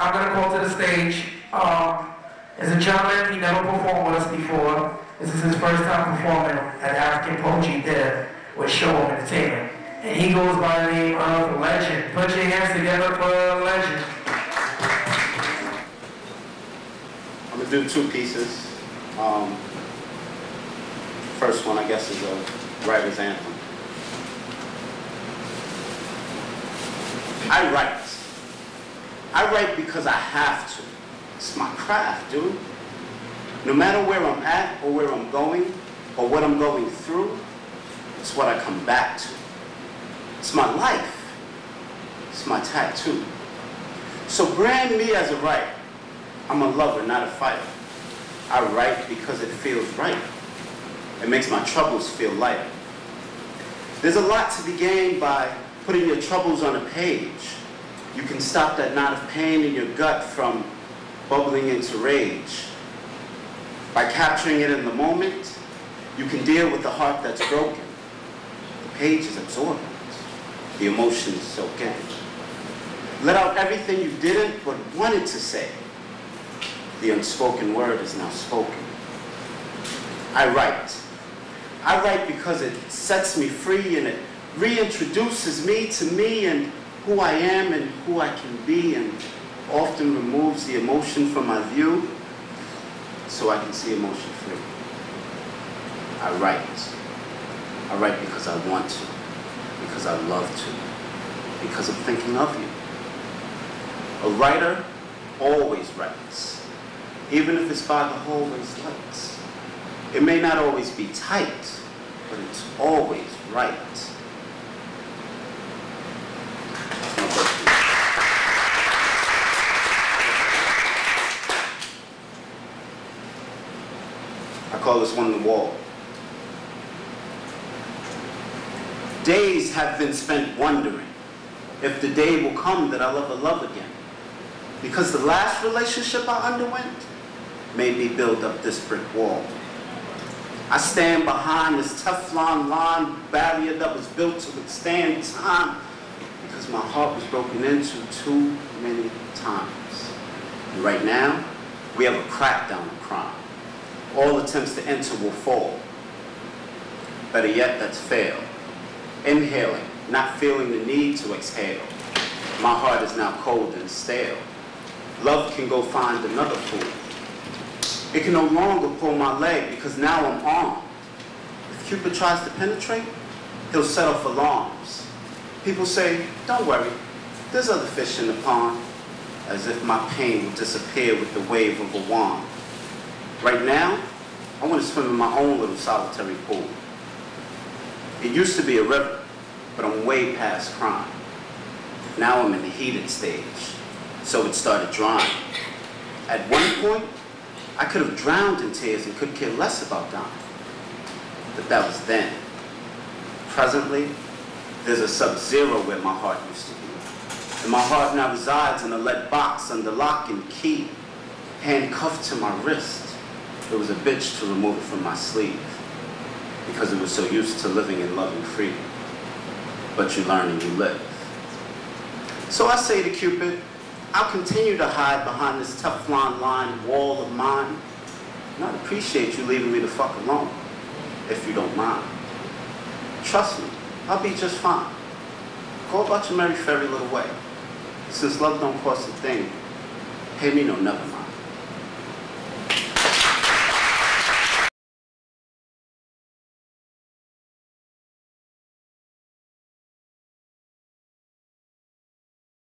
I'm gonna call to the stage, um, is a gentleman, he never performed with us before. This is his first time performing at Afrikan Poetry Dinner with Show Entertainment. And he goes by the name of Lhegend. Put your hands together for Lhegend. I'm gonna do two pieces. Um, first one, I guess, is a writer's anthem. I write. I write because I have to. It's my craft, dude. No matter where I'm at or where I'm going or what I'm going through, it's what I come back to. It's my life. It's my tattoo. So brand me as a writer. I'm a lover, not a fighter. I write because it feels right. It makes my troubles feel lighter. There's a lot to be gained by putting your troubles on a page. You can stop that knot of pain in your gut from bubbling into rage. By capturing it in the moment, you can deal with the heart that's broken. The page is absorbent. The emotions soak in. Let out everything you didn't but wanted to say. The unspoken word is now spoken. I write. I write because it sets me free and it reintroduces me to me and who I am and who I can be and often removes the emotion from my view so I can see emotion free. I write. I write because I want to, because I love to, because I'm thinking of you. A writer always writes, even if it's by the lights. It may not always be tight, but it's always right. I call this one the wall. Days have been spent wondering if the day will come that I'll ever love again. Because the last relationship I underwent made me build up this brick wall. I stand behind this Teflon line barrier that was built to withstand time because my heart was broken into too many times. And right now, we have a crackdown on crime. All attempts to enter will fall. Better yet, that's fail. Inhaling, not feeling the need to exhale. My heart is now cold and stale. Love can go find another fool. It can no longer pull my leg because now I'm armed. If Cupid tries to penetrate, he'll set off alarms. People say, don't worry, there's other fish in the pond, as if my pain will disappear with the wave of a wand. Right now, I want to swim in my own little solitary pool. It used to be a river, but I'm way past crime. Now I'm in the heated stage, so it started drying. At one point, I could have drowned in tears and could care less about dying. But that was then. Presently, there's a sub-zero where my heart used to be. And my heart now resides in a lead box under lock and key, handcuffed to my wrist. It was a bitch to remove it from my sleeve because it was so used to living and loving freedom. But you learn and you live. So I say to Cupid, I'll continue to hide behind this Teflon lined wall of mine. And I'd appreciate you leaving me the fuck alone, if you don't mind. Trust me, I'll be just fine. Go about your merry fairy little way. Since love don't cost a thing, pay me no never